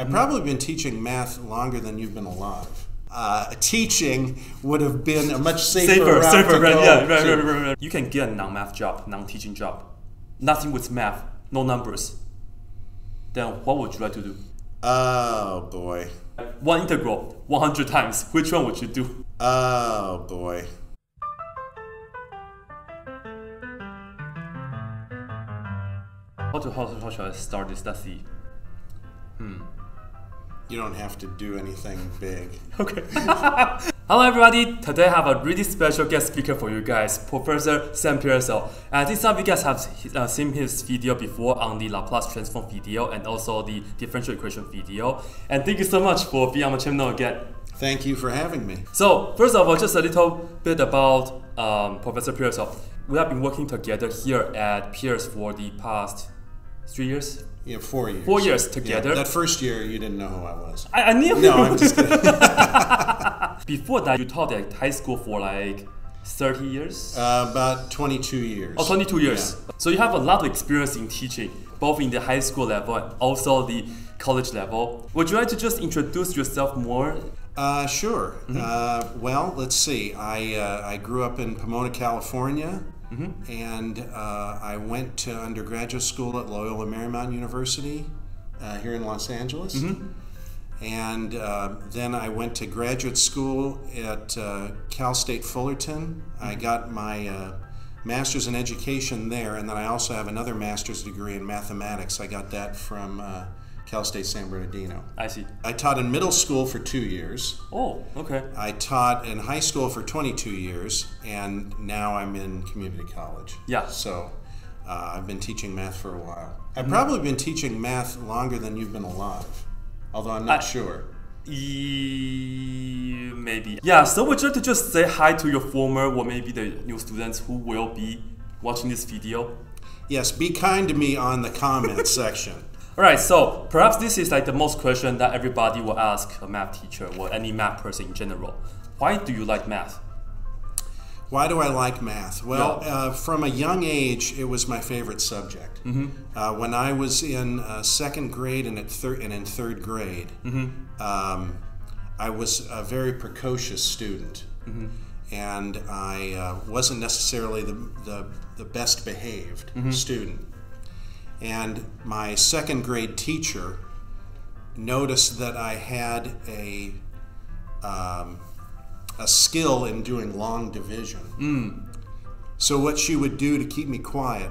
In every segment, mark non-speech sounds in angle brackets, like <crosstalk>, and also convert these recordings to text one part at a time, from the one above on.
I've probably been teaching math longer than you've been alive. Uh, teaching would have been a much safer, Safer, route safer, to right? go. Yeah, right, right, right, right. You can get a non-math job, non-teaching job, nothing with math, no numbers. Then what would you like to do? Oh boy. One integral, 100 times. <laughs> Which one would you do? Oh boy. How, to, how, how should I start this? Let's see. You don't have to do anything big. Okay. <laughs> Hello everybody, today I have a really special guest speaker for you guys, Professor Sam Pearsall. And I think some of you guys have uh, seen his video before on the Laplace transform video and also the differential equation video. And thank you so much for being on my channel again. Thank you for having me. So first of all, just a little bit about um, Professor Pearsall. We have been working together here at Pierce for the past three years. Yeah, four years. Four years Yeah, together. that first year, you didn't know who I was. I, I knew. No, I'm just kidding. <laughs> Before that, you taught at high school for like 30 years. Uh, about 22 years. Oh, 22 years. So you have a lot of experience in teaching, both in the high school level and also the college level. Would you like to just introduce yourself more? Uh, sure. Mm-hmm. Uh, well, let's see. I, uh, I grew up in Pomona, California, Mm-hmm. and uh, I went to undergraduate school at Loyola Marymount University uh, here in Los Angeles. Mm-hmm. And uh, then I went to graduate school at uh, Cal State Fullerton. I Mm-hmm. got my uh, master's in education there, and then I also have another master's degree in mathematics. I got that from uh, Cal State San Bernardino. I see. I taught in middle school for two years. Oh, okay. I taught in high school for 22 years, and now I'm in community college. Yeah. So uh, I've been teaching math for a while. I've Mm-hmm. probably been teaching math longer than you've been alive, although I'm not I- sure. E- maybe. Yeah, so would you like to just say hi to your former or maybe the new students who will be watching this video? Yes, be kind to me on the comment <laughs> section. Alright, so perhaps this is like the most question that everybody will ask a math teacher or any math person in general. Why do you like math? Why do I like math? Well, Yeah. uh, from a young age, it was my favorite subject. Uh, when I was in uh, second grade and, at thir- and in third grade, um, I was a very precocious student. And I uh, wasn't necessarily the, the, the best behaved student. And my second grade teacher noticed that I had a um, a skill in doing long division. So what she would do to keep me quiet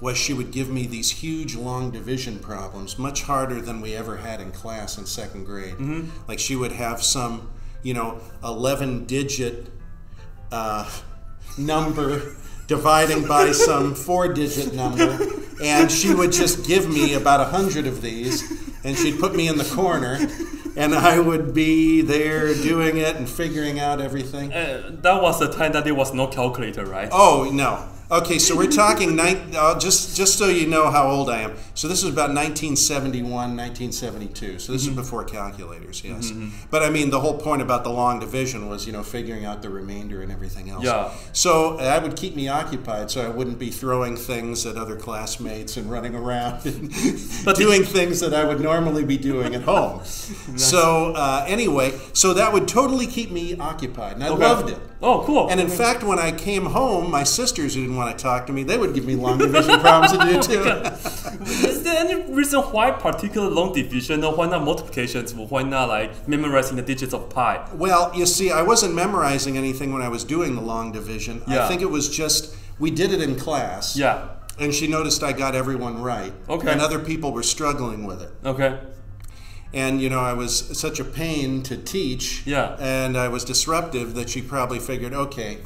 was she would give me these huge long division problems, much harder than we ever had in class in second grade. Like she would have some, you know, 11 digit uh, <laughs> number dividing by some four digit number, and she would just give me about a hundred of these, and she'd put me in the corner, and I would be there doing it and figuring out everything. Uh, that was the time that there was no calculator, right? Oh no. Okay, so we're talking uh, just just so you know how old I am. So this was about 1971, 1972. So this Mm-hmm. is before calculators, yes. But I mean, the whole point about the long division was, you know, figuring out the remainder and everything else. Yeah. So that would keep me occupied, so I wouldn't be throwing things at other classmates and running around and But doing things that I would normally be doing at home. <laughs> So uh, anyway, so that would totally keep me occupied, and I Okay. loved it. Oh, cool. And in fact, when I came home, my sisters who didn't want to talk to me, they would give me long division problems to do <laughs> too. Is there any reason why particular long division or why not multiplications or why not like memorizing the digits of pi? Well, you see, I wasn't memorizing anything when I was doing the long division. Yeah. I think it was just we did it in class. Yeah. And she noticed I got everyone right. Okay. And other people were struggling with it. Okay. And you know, I was such a pain to teach. Yeah. And I was disruptive that she probably figured, okay,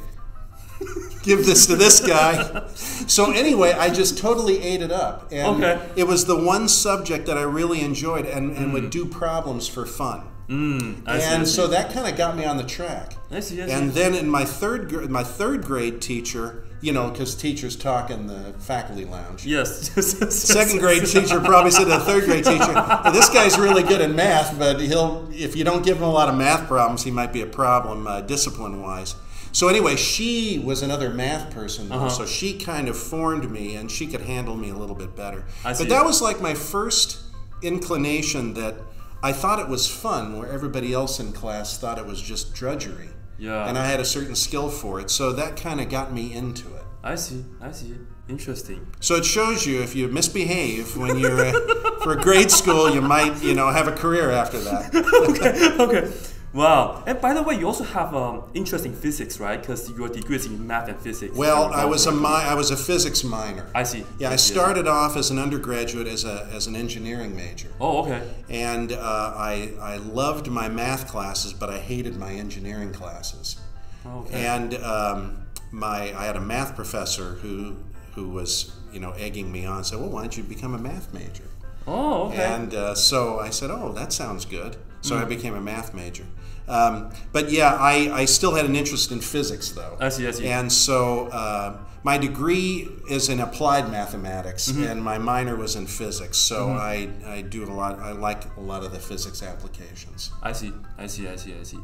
<laughs> give this to this guy. So anyway, I just totally ate it up. And Okay. it was the one subject that I really enjoyed and, and would mm. do problems for fun. Mm, I see, I and so that kind of got me on the track. I see, I see. And then in my third my third grade teacher, you know, because teachers talk in the faculty lounge. Yes. <laughs> Second grade teacher probably said to the third grade teacher, "Hey, "This guy's really good in math, but he'll if you don't give him a lot of math problems, he might be a problem uh, discipline wise." So anyway, she was another math person, though, Uh-huh. so she kind of formed me, and she could handle me a little bit better. I see. But that was like my first inclination that I thought it was fun, where everybody else in class thought it was just drudgery. Yeah. And I had a certain skill for it, so that kind of got me into it. I see. I see. Interesting. So it shows you if you misbehave when you're uh, for grade school, you might you know have a career after that. <laughs> okay. Okay. Wow. And by the way, you also have um, interest in physics, right? Because your degree is in math and physics. Well, I was a mi- I was a physics minor. I see. Yeah, I see. started off as an undergraduate as a as an engineering major. Oh, okay. And uh, I, I loved my math classes, but I hated my engineering classes. Okay. And um, my I had a math professor who who was you know egging me on. Said, "Well, why don't you become a math major?" Oh, okay. And uh, so I said, "Oh, that sounds good." So Hmm. I became a math major. Um, but yeah, I, I still had an interest in physics, though. I see, I see. And so uh, my degree is in applied mathematics, Mm-hmm. and my minor was in physics. So I, I do a lot. I like a lot of the physics applications. I see. I see. I see. I see.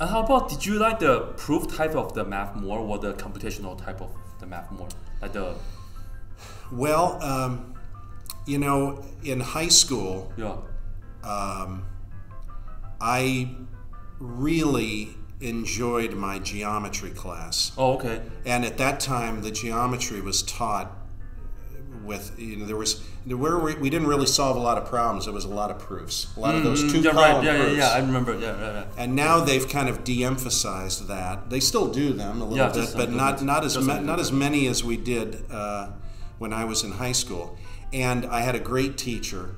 And how about did you like the proof type of the math more, or the computational type of the math more? Like the Well, um, you know, in high school, yeah. um, I really enjoyed my geometry class. Oh, okay. And at that time, the geometry was taught with you know there was there were we didn't really solve a lot of problems. There was a lot of proofs, a lot of those two Mm, yeah, column right. Yeah, yeah, proofs. yeah. I remember. Yeah, right, right. And now they've kind of de-emphasized that. They still do them a little Yeah, bit, but not not as ma- not as many as we did uh, when I was in high school. And I had a great teacher,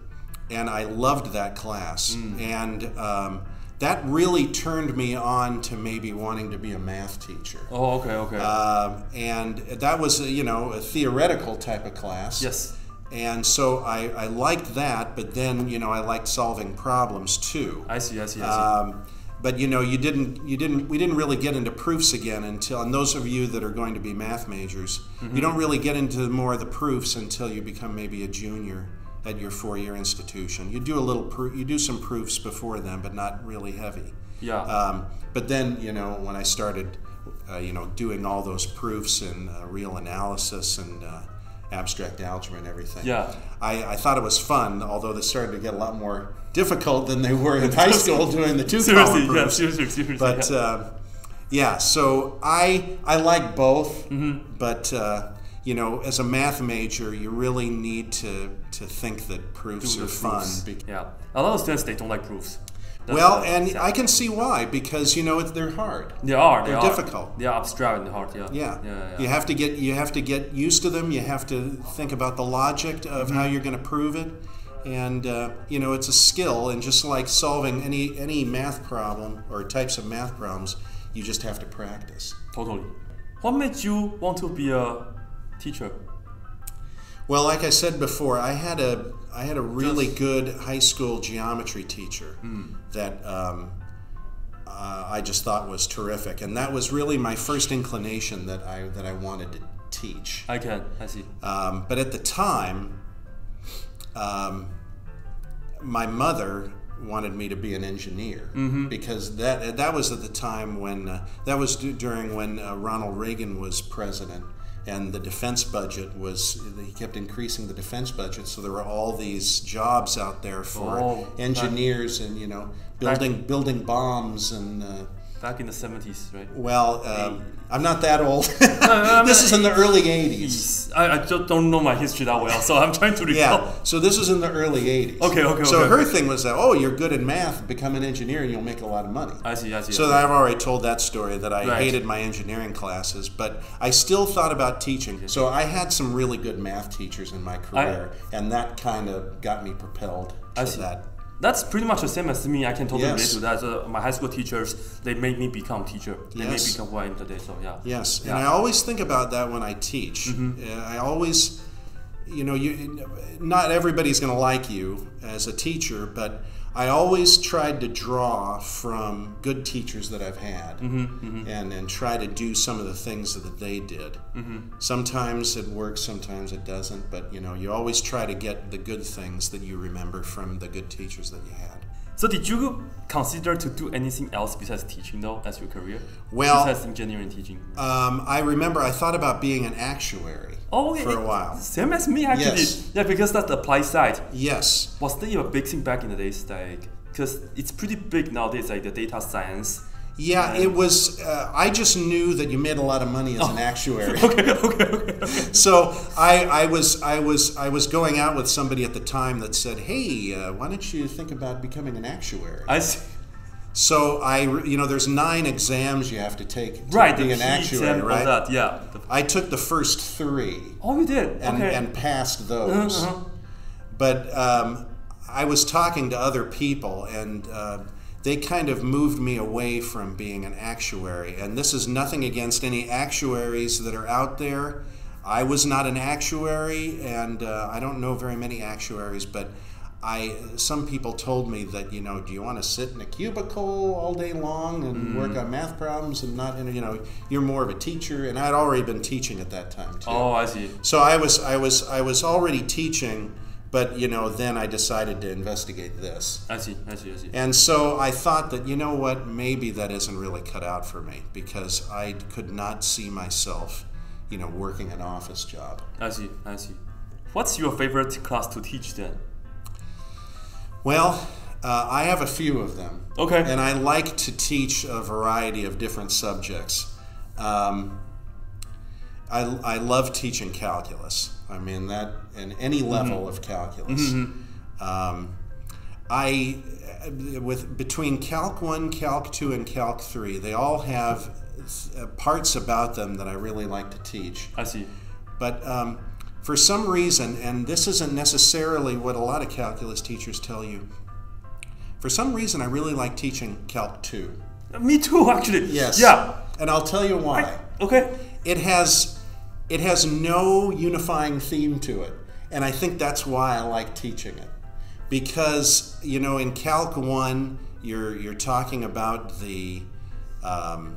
and I loved that class. Mm. And um, that really turned me on to maybe wanting to be a math teacher. Oh, okay, okay. Um, and that was, a, you know, a theoretical type of class. yes. And so I, I liked that, but then, you know, I liked solving problems too. I see. I see. I see. Um, but you know, you didn't, you didn't, we didn't really get into proofs again until, and those of you that are going to be math majors, Mm-hmm. you don't really get into more of the proofs until you become maybe a junior at your four-year institution. You do a little, pro- you do some proofs before then, but not really heavy. yeah. Um, but then, you know, when I started, uh, you know, doing all those proofs and uh, real analysis and uh, abstract algebra and everything, Yeah. I, I thought it was fun. Although they started to get a lot more difficult than they were in high school <laughs> doing the two seriously. column Yeah. proofs. Seriously. Seriously. But yeah. uh, yeah, so I I like both, Mm-hmm. but. Uh, you know, as a math major, you really need to, to think that proofs Do are fun. proofs. yeah. A lot of students they don't like proofs. That's, well, and yeah. I can see why because you know it, they're hard. They are. They They're are difficult. They are abstract and hard. Yeah. Yeah. Yeah. yeah. You have to get you have to get used to them. You have to think about the logic of how you're going to prove it, and uh, you know it's a skill. And just like solving any any math problem or types of math problems, you just have to practice. Totally. What made you want to be a teacher? Well, like I said before, I had a I had a really good high school geometry teacher that um, uh, I just thought was terrific, and that was really my first inclination that I that I wanted to teach. I can. I see. Um, but at the time, um, my mother wanted me to be an engineer because that that was at the time when uh, that was d- during when uh, Ronald Reagan was president and the defense budget was he kept increasing the defense budget so there were all these jobs out there for Oh, engineers and you know building building bombs and uh, Back in the seventies, right? well um, I'm not that old <laughs> <laughs> this is in the early 80s I, I just don't know my history that well, so I'm trying to recall. Yeah. So this was in the early '80s. Okay, okay, So okay, her okay. thing was that, oh, you're good in math, become an engineer, and you'll make a lot of money. I see. I see. So I see. I've already told that story that I Right. hated my engineering classes, but I still thought about teaching. So I had some really good math teachers in my career, and that kind of got me propelled to I see. that. That's pretty much the same as me. I can totally Yes. relate to that. So my high school teachers, they made me become teacher. They made me become who I am today. So yeah. Yes, Yeah. and I always think about that when I teach. Mm-hmm. I always, you know, you not everybody's going to like you as a teacher, but I always tried to draw from good teachers that I've had, Mm-hmm, and and try to do some of the things that they did. Mm-hmm. Sometimes it works, sometimes it doesn't, but you know, you always try to get the good things that you remember from the good teachers that you had. So did you consider to do anything else besides teaching though as your career? Well- besides engineering teaching. Um, I remember I thought about being an actuary Oh, for it- a while. Same as me actually. Yes. Yeah, because that's the apply side. Yes. Was that a big thing back in the days? Like, because it's pretty big nowadays, like the data science. Yeah, it was. Uh, I just knew that you made a lot of money as an actuary. <laughs> Okay, okay, okay. <laughs> so I, I was, I was, I was going out with somebody at the time that said, "Hey, uh, why don't you think about becoming an actuary?" I see. so I, you know, there's nine exams you have to take to Right, be an actuary, right? that, yeah. I took the first three oh, you did. and, okay. and passed those. Uh-huh. But um, I was talking to other people, and uh, they kind of moved me away from being an actuary. And this is nothing against any actuaries that are out there. I was not an actuary, and uh, I don't know very many actuaries, but I some people told me that you know, do you want to sit in a cubicle all day long and work on math problems and not, you know, you're more of a teacher, and I'd already been teaching at that time too. oh, I see. So I was I was I was already teaching, but you know then I decided to investigate this. I see. I see. I see. And so I thought that you know what maybe that isn't really cut out for me because I could not see myself, you know, working an office job. I see. I see. What's your favorite class to teach then? Well, uh, I have a few of them. Okay. And I like to teach a variety of different subjects. Um, I, I love teaching calculus. I mean that in any level of calculus. Um, I with between Calc one, Calc two, and Calc three, they all have uh, parts about them that I really like to teach. I see. But um, for some reason, and this isn't necessarily what a lot of calculus teachers tell you, for some reason I really like teaching Calc 2. Me too, actually. Yes. Yeah. And I'll tell you why. Okay. It has it has no unifying theme to it. And I think that's why I like teaching it. Because, you know, in Calc 1, you're you're talking about the um,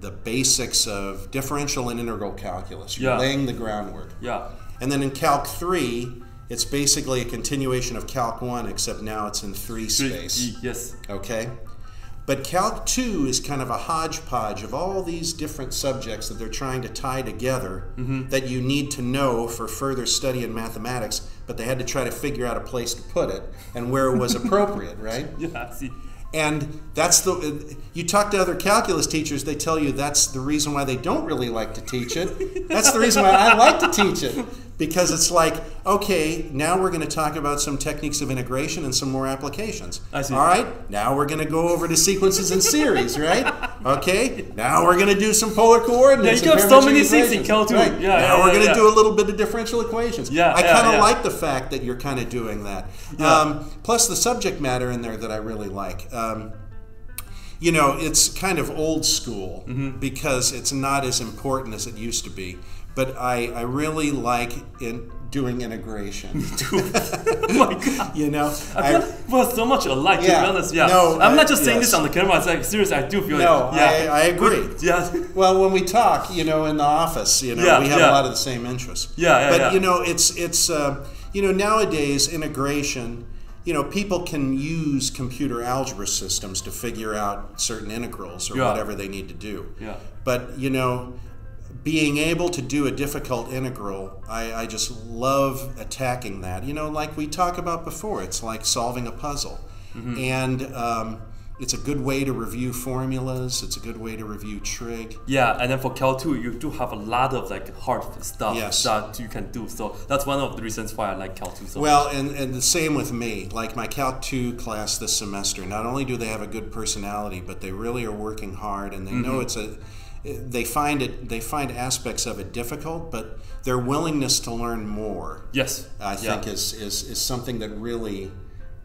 the basics of differential and integral calculus. You're Yeah. laying the groundwork. Yeah. And then in Calc 3, it's basically a continuation of Calc 1, except now it's in 3 space. Yes. Okay? But Calc 2 is kind of a hodgepodge of all these different subjects that they're trying to tie together mm-hmm. that you need to know for further study in mathematics, but they had to try to figure out a place to put it and where it was <laughs> appropriate, right? <laughs> Yeah. I see. And that's the you talk to other calculus teachers, they tell you that's the reason why they don't really like to teach it. That's the reason why I like to teach it because it's like, okay, now we're going to talk about some techniques of integration and some more applications. I see. All right, now we're going to go over to sequences and series, right? Okay, now we're going to do some polar coordinates. Yeah, you got so many things in right? Yeah, now yeah, we're yeah, going to do a little bit of differential equations. Yeah, I kind of like the fact that you're kind of doing that. Um, plus, the subject matter in there that I really like. Um, you know, it's kind of old school Mm-hmm. because it's not as important as it used to be. But I, I really like in doing integration. <laughs> oh my god. <laughs> you know, I feel we're so much alike, to Yeah. be honest. Yeah. No, I'm uh, not just saying yes. this on the camera. It's like, seriously, I do feel No, it. Yeah. I- I agree. Yeah. <laughs> Well, when we talk, you know, in the office, you know, Yeah, we have yeah. a lot of the same interests. Yeah, yeah, But yeah. you know, it's it's uh, you know nowadays integration. You know, people can use computer algebra systems to figure out certain integrals or whatever they need to do. Yeah. But you know, being able to do a difficult integral, I, I just love attacking that. You know, like we talked about before, it's like solving a puzzle, Mm-hmm. and um, it's a good way to review formulas. It's a good way to review trig. Yeah, and then for Cal 2, you do have a lot of like hard stuff Yes. that you can do. So that's one of the reasons why I like Cal 2 so Well, and, and the same with me. Like my Calc 2 class this semester, not only do they have a good personality, but they really are working hard and they know it's a they find it they find aspects of it difficult, but their willingness to learn more Yes. I Yeah. think is, is is something that really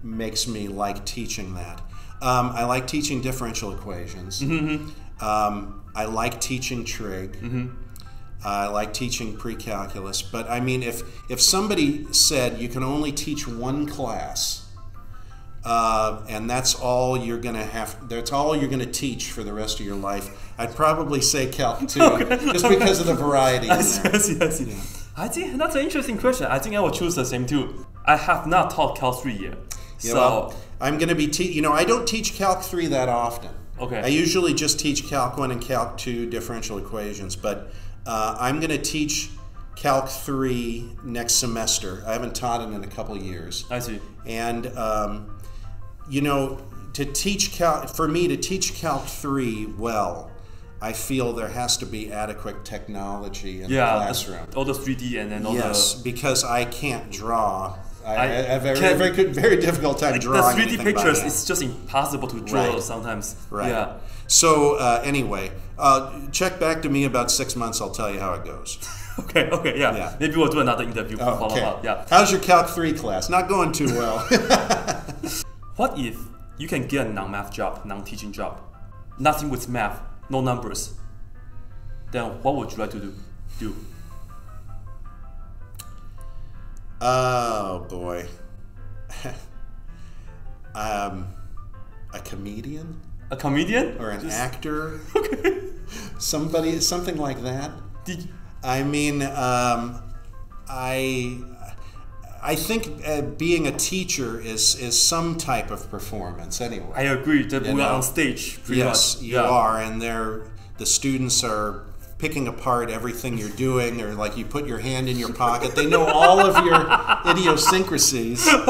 makes me like teaching that. Um, I like teaching differential equations. Um, I like teaching trig. I like teaching pre-calculus. But I mean, if if somebody said you can only teach one class, uh, and that's all you're gonna have, that's all you're gonna teach for the rest of your life, I'd probably say Calc <laughs> 2, just because of the variety I see. I see, I see. I think that's an interesting question. I think I will choose the same too. I have not taught calc 3 yet. Yeah, so, well, I'm going to be, te- you know, I don't teach Calc 3 that often. Okay. I usually just teach Calc 1 and Calc 2 differential equations, but uh, I'm going to teach Calc 3 next semester. I haven't taught it in a couple years. I see. And, um, you know, to teach Calc, for me to teach Calc 3 well, I feel there has to be adequate technology in Yeah, the the- classroom. all the 3D and then all Yes, because I can't draw. I, I have a very, very, good, very difficult time the drawing the 3D pictures. It's just impossible to draw Right. sometimes. Right. Yeah. So uh, anyway, uh, check back to me about six months. I'll tell you how it goes. <laughs> Okay. Okay. Yeah. Yeah. Maybe we'll do another interview for follow okay. up. Yeah. How's your Calc three class? Not going too well. <laughs> What if you can get a non-math job, non-teaching job, nothing with math, no numbers? Then what would you like to do? Do oh boy. <laughs> um, a comedian a comedian or an Just- actor? <laughs> Okay. Somebody, something like that. Did, I mean, um, I I think uh, being a teacher is is some type of performance anyway. I agree that You we're on stage. Yes, much. you yeah. are, and they're the students are picking apart everything you're doing, or like you put your hand in your pocket. They know all of your idiosyncrasies, <laughs>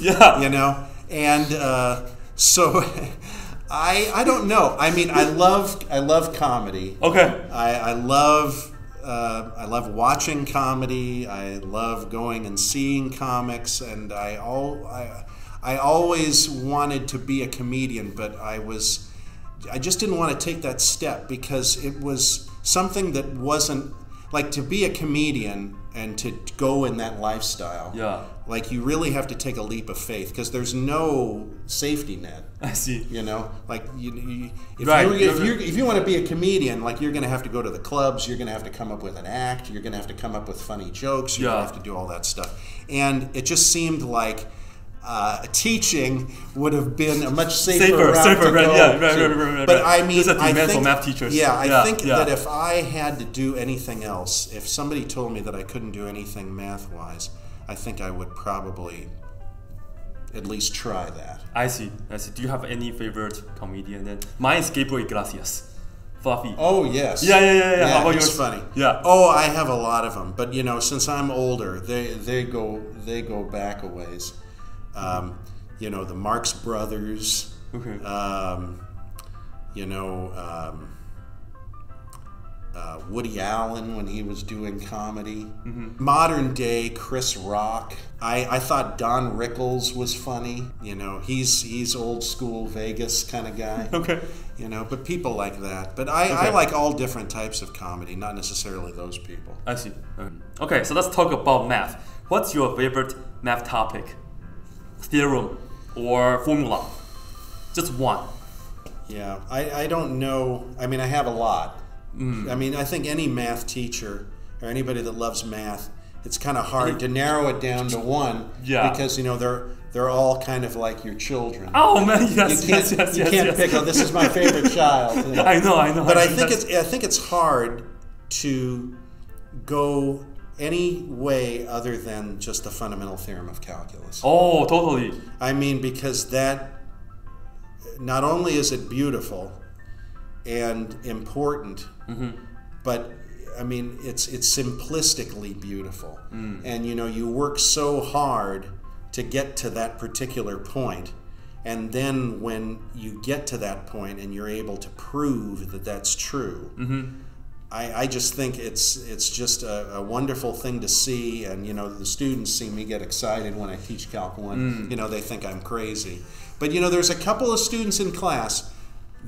Yeah. you know, and uh, so. <laughs> I, I don't know. I mean, I love I love comedy. Okay. I, I love uh, I love watching comedy. I love going and seeing comics, and I all I, I always wanted to be a comedian, but I was I just didn't want to take that step because it was something that wasn't like to be a comedian and to go in that lifestyle. Yeah. Like you really have to take a leap of faith because there's no safety net. <laughs> I see. You know, like you, you if, Right, you if you're- if you want to be a comedian, like you're going to have to go to the clubs. You're going to have to come up with an act. You're going to have to come up with funny jokes. You're Yeah. going to have to do all that stuff. And it just seemed like uh, teaching would have been a much safer, Safer, route safer, to right, go. yeah, right, right, right, right, But right. I mean, I think, math teachers. Yeah, I Yeah, think yeah. that if I had to do anything else, if somebody told me that I couldn't do anything math wise, I think I would probably at least try that. I see. I see. Do you have any favorite comedian? Then mine is Gabriel Iglesias. Fluffy. Oh yes. Yeah, yeah, yeah, yeah. How about yours? funny. Yeah. Oh, I have a lot of them, but you know, since I'm older, they they go they go back a ways. Um, you know, the Marx Brothers. Okay. Um, you know, um, uh, Woody Allen when he was doing comedy. Mm-hmm. Modern day Chris Rock. I, I thought Don Rickles was funny. You know, he's he's old school Vegas kind of guy. <laughs> Okay. You know, but people like that. But I, I like all different types of comedy, not necessarily those people. I see. Okay. Okay, so let's talk about math. What's your favorite math topic? Theorem or formula? Just one. Yeah, I, I don't know. I mean, I have a lot. Mm. I mean, I think any math teacher or anybody that loves math, it's kind of hard to narrow it down to one. Yeah. Because you know they're they're all kind of like your children. Oh man, you yes, can't yes, yes, you yes, can't yes. pick. Oh, this is my favorite <laughs> child. you know. I know, I know. But I know. think That's- it's I think it's hard to go any way other than just the fundamental theorem of calculus. Oh, totally. I mean, because that not only is it beautiful and important, mm-hmm. but I mean, it's it's simplistically beautiful, mm. and you know, you work so hard to get to that particular point, and then when you get to that point and you're able to prove that that's true. Mm-hmm. I, I just think it's it's just a, a wonderful thing to see, and you know the students see me get excited when I teach Calc One. Mm. You know they think I'm crazy, but you know there's a couple of students in class.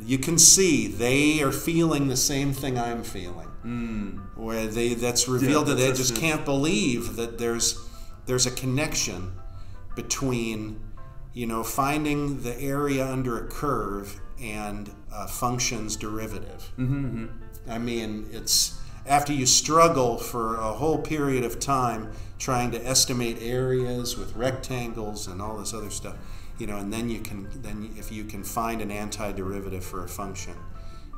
You can see they are feeling the same thing I'm feeling, mm. where they that's revealed that they just can't believe that there's there's a connection between you know finding the area under a curve and a function's derivative. Mm-hmm, mm-hmm. I mean, it's after you struggle for a whole period of time trying to estimate areas with rectangles and all this other stuff, you know, and then you can then if you can find an antiderivative for a function,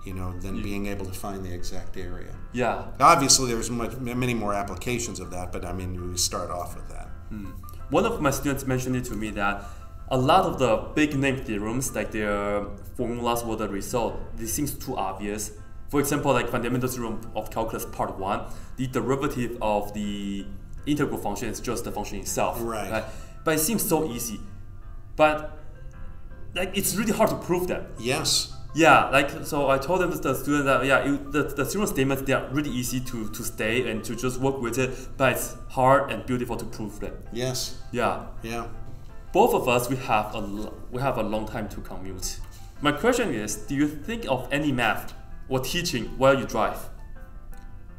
you know, then being able to find the exact area. Yeah. Obviously, there's much, many more applications of that, but I mean, we start off with that. Hmm. One of my students mentioned it to me that a lot of the big name theorems, like their formulas or the result, this seems too obvious. For example, like fundamental theorem of calculus part one, the derivative of the integral function is just the function itself. Right. But it seems so easy. But like it's really hard to prove that. Yes. Yeah, like so I told them the students that yeah, it, the the theorem statements they are really easy to to stay and to just work with it, but it's hard and beautiful to prove that. Yes. Yeah, Yeah. both of us we have a we have a long time to commute. My question is, do you think of any math or teaching while you drive?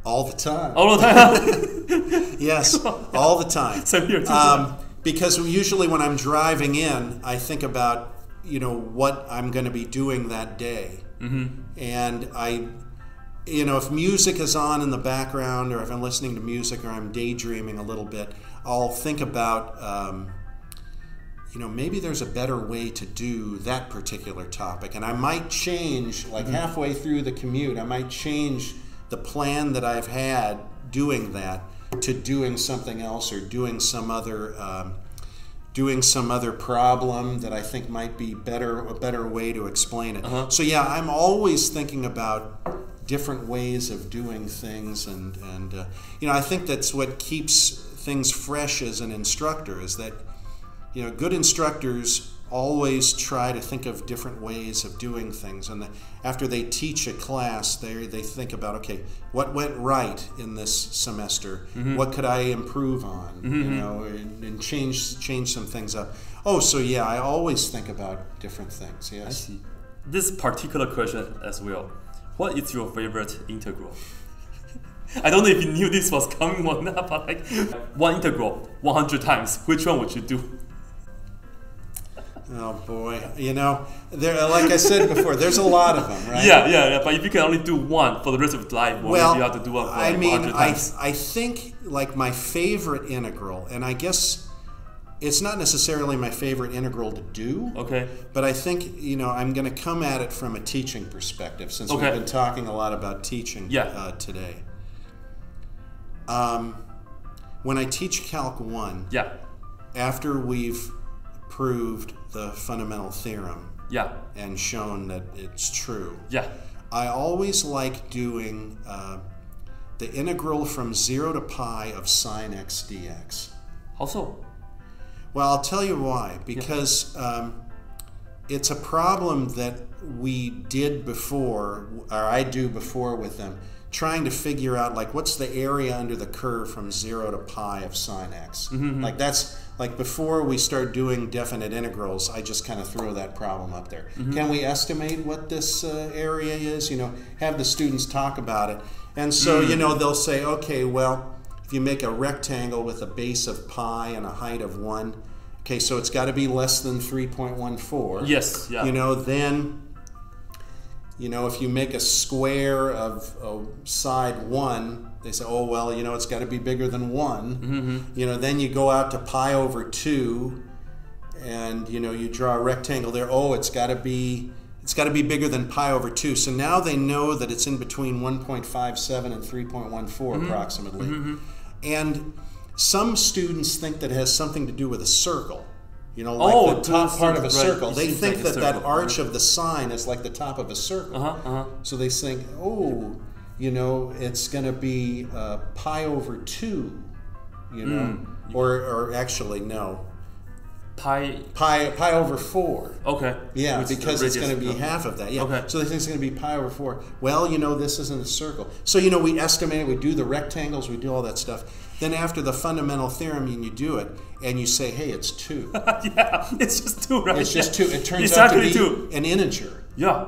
All the time. All the time. <laughs> Yes. All the time. Here too. Um, because usually when I'm driving in, I think about you know what I'm going to be doing that day, mm-hmm. and I, you know, if music is on in the background, or if I'm listening to music, or I'm daydreaming a little bit, I'll think about. Um, you know, maybe there's a better way to do that particular topic. And I might change, like halfway through the commute, I might change the plan that I've had doing that to doing something else or doing some other. Um, doing some other problem that I think might be better a better way to explain it. So yeah, I'm always thinking about different ways of doing things, and and uh, you know I think that's what keeps things fresh as an instructor is that you know good instructors always try to think of different ways of doing things and the, after they teach a class they, they think about okay what went right in this semester mm-hmm. what could i improve on you mm-hmm. know and, and change change some things up oh so yeah i always think about different things Yes. I see. This particular question as well. What is your favorite integral? <laughs> I don't know if you knew this was coming or not, but like one integral 100 times, which one would you do? Oh boy you know there like i said before there's a lot of them right Yeah, yeah, yeah. But if you can only do one for the rest of your life, well, well, you have to do one for I mean, I, times. I think like my favorite integral, and I guess it's not necessarily my favorite integral to do, okay. but I think, you know, I'm going to come at it from a teaching perspective since Okay. we've been talking a lot about teaching Yeah. uh, today. Um, when I teach Calc 1, Yeah, after we've proved the fundamental theorem yeah, and shown that it's true, yeah. I always like doing uh, the integral from 0 to pi of sine x dx. How so? Well, I'll tell you why. Because um, it's a problem that we did before, or I do before with them, trying to figure out like what's the area under the curve from 0 to pi of sine x. Mm-hmm, mm-hmm. Like that's like before we start doing definite integrals, I just kind of throw that problem up there. Mm-hmm. Can we estimate what this uh, area is? You know, have the students talk about it. And so, you know, they'll say, okay, well, if you make a rectangle with a base of pi and a height of 1, okay, so it's got to be less than 3.14. Yes, yeah. You know, then, you know, if you make a square of uh, side 1, they say, oh, well, you know, it's got to be bigger than one. Mm-hmm. You know, then you go out to pi over 2 and, you know, you draw a rectangle there. Oh, it's got to be. It's got to be bigger than pi over 2. So now they know that it's in between 1.57 and 3.14 Mm-hmm. approximately. And some students think that it has something to do with a circle. You know, like Oh, the top part of a right. circle. They think like that that arch of the sine is like the top of a circle. Uh huh, uh huh. So they think, oh, you know, it's going to be uh, pi over 2, you know, Hmm. or, or actually, no, Pi. pi, pi over 4. Okay. Yeah, Which because it's going to be half of that. Yeah. Okay. So they think it's going to be pi over 4. Well, you know, this isn't a circle. So, you know, we estimate, we do the rectangles, we do all that stuff. Then after the fundamental theorem, and you do it, and you say, hey, it's 2. <laughs> yeah, it's just two, right? It's just 2. It turns it's out to be two. an integer. Yeah.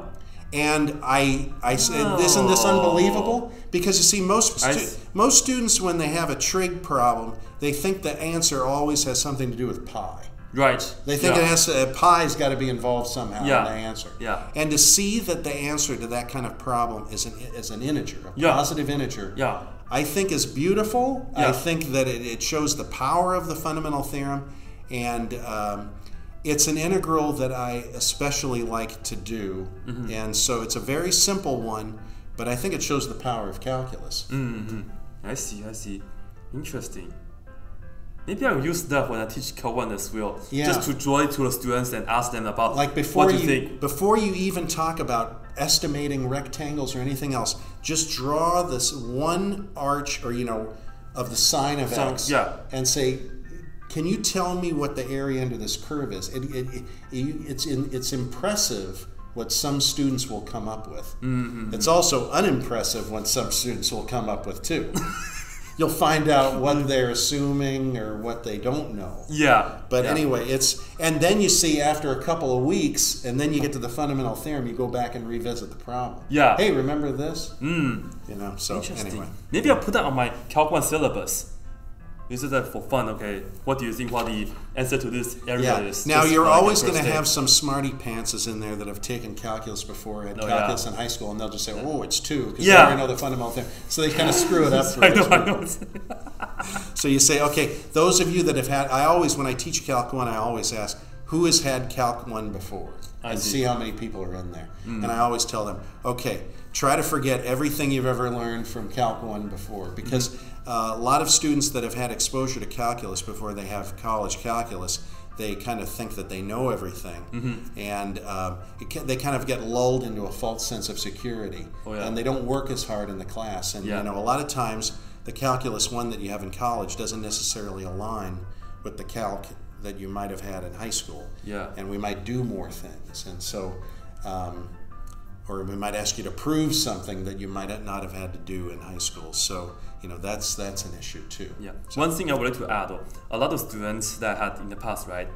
And I, I said, isn't this unbelievable? Because you see, most stu- most students, when they have a trig problem, they think the answer always has something to do with pi. Right. They think yeah. it has to, uh, pi's got to be involved somehow Yeah. in the answer. Yeah. And to see that the answer to that kind of problem is an is an integer, a Yeah. positive integer, Yeah. I think is beautiful. I think that it, it shows the power of the fundamental theorem, and um, it's an integral that I especially like to do. Mm-hmm. And so it's a very simple one, but I think it shows the power of calculus. Mm-hmm. I see, I see. Interesting. Maybe I'll use that when I teach 1 as well. Yeah. Just to draw it to the students and ask them about like before what do you, you think. before you even talk about estimating rectangles or anything else, just draw this one arch or you know of the sine of So, x yeah. and say can you tell me what the area under this curve is? It, it, it, it's in, it's impressive what some students will come up with. Mm-hmm. It's also unimpressive what some students will come up with too. <laughs> You'll find out what they're assuming or what they don't know. Yeah. But yeah. anyway, it's and then you see after a couple of weeks, and then you get to the fundamental theorem, you go back and revisit the problem. Yeah. Hey, remember this? Mm, You know. So interesting. anyway, Maybe I'll put that on my Calc 1 syllabus. Use that for fun, okay? What do you think what the answer to this area yeah. is? Now you're like always going to have some smarty pantses in there that have taken calculus before, had Oh, yeah. calculus in high school, and they'll just say, "Oh, it's two because Yeah. they already know the fundamental theorem." So they kind of screw it up. <laughs> For I know. I <laughs> know. So you say, okay, those of you that have had, I always, when I teach Calc 1, I always ask, who has had Calc 1 before? I and see. Mm. see how many people are in there. And I always tell them, okay, try to forget everything you've ever learned from Calc 1 before. Because Mm-hmm. uh, a lot of students that have had exposure to calculus before they have college calculus, they kind of think that they know everything. Mm-hmm. And uh, it ca- they kind of get lulled into a false sense of security. Oh, yeah. And they don't work as hard in the class. And, Yeah. you know, a lot of times the calculus one that you have in college doesn't necessarily align with the calc that you might have had in high school. Yeah. And we might do more things. And so, um, or we might ask you to prove something that you might not have had to do in high school. So, you know, that's that's an issue too. Yeah. One thing I would like to add, though, a lot of students that I had in the past, right?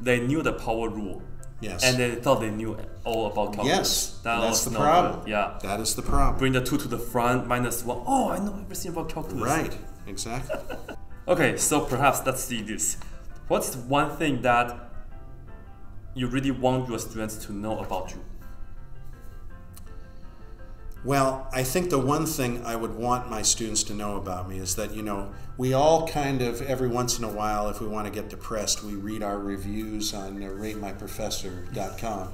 They knew the power rule, Yes. and they thought they knew all about calculus. yes. That that's the problem. good. Yeah. That is the problem. Bring the two to the front, minus one. Oh, I know everything about calculus. Right. Exactly. <laughs> Okay, so perhaps let's see this. What's one thing that you really want your students to know about you? Well, I think the one thing I would want my students to know about me is that, you know, we all kind of, every once in a while, if we want to get depressed, we read our reviews on uh, ratemyprofessor.com.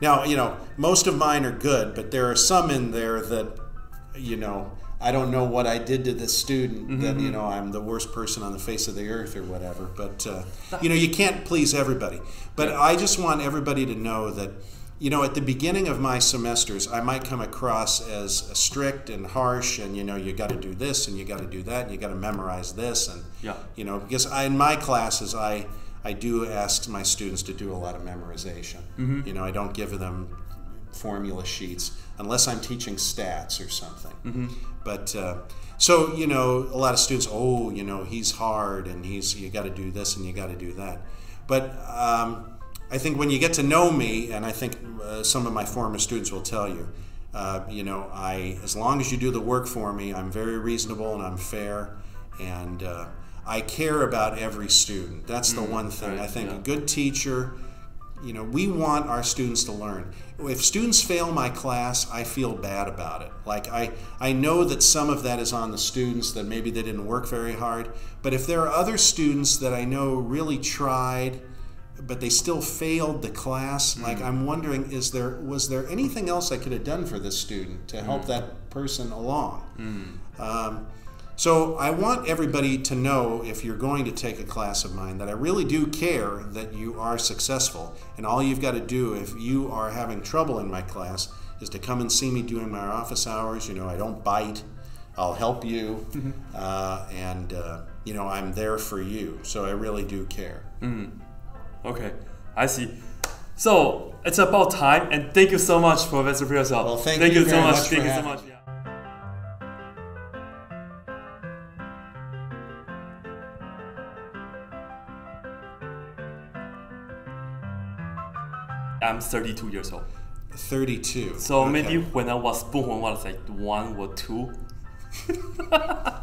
Now, you know, most of mine are good, but there are some in there that, you know, I don't know what I did to this student, that, you know, I'm the worst person on the face of the earth or whatever. But, uh, you know, you can't please everybody. But I just want everybody to know that, you know, at the beginning of my semesters, I might come across as strict and harsh, and you know, you got to do this and you got to do that, and you got to memorize this, and Yeah. you know, because I, in my classes, I I do ask my students to do a lot of memorization. You know, I don't give them formula sheets unless I'm teaching stats or something. But uh, so you know, a lot of students, oh, you know, he's hard, and he's you got to do this and you got to do that. But um, I think when you get to know me, and I think uh, some of my former students will tell you, uh, you know, I as long as you do the work for me, I'm very reasonable and I'm fair, and uh, I care about every student. That's the one thing. right, I think yeah. a good teacher, you know, we want our students to learn. If students fail my class, I feel bad about it. Like I, I know that some of that is on the students that maybe they didn't work very hard. But if there are other students that I know really tried, but they still failed the class, like I'm wondering, is there was there anything else I could have done for this student to help that person along? Um, so I want everybody to know if you're going to take a class of mine that I really do care that you are successful. And all you've got to do if you are having trouble in my class is to come and see me during my office hours. You know, I don't bite. I'll help you, uh, and uh, you know I'm there for you. So I really do care. Okay, I see. So it's about time, and thank you so much, Professor Pearsall. Well, thank thank you you so much. much thank you so much. Yeah. I'm 32 years old. 32. So Okay. maybe when I was born, I was like one or two. <laughs>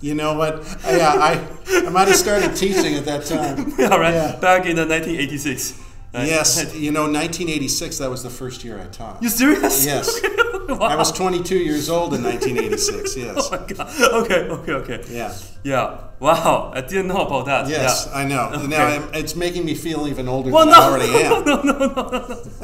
You know what? Uh, yeah, I I might have started teaching at that time. <laughs> yeah, right. Yeah. Back in uh, the 1986. right? Yes, you know, 1986. That was the first year I taught. You serious? Yes. <laughs> wow. I was 22 years old in 1986. <laughs> Yes. Oh my god. Okay, okay, okay. Yeah. Yeah. Wow. I didn't know about that. Yes, Yeah. I know. Okay. Now it's making me feel even older Well, than no. I already am. no, no, no, no.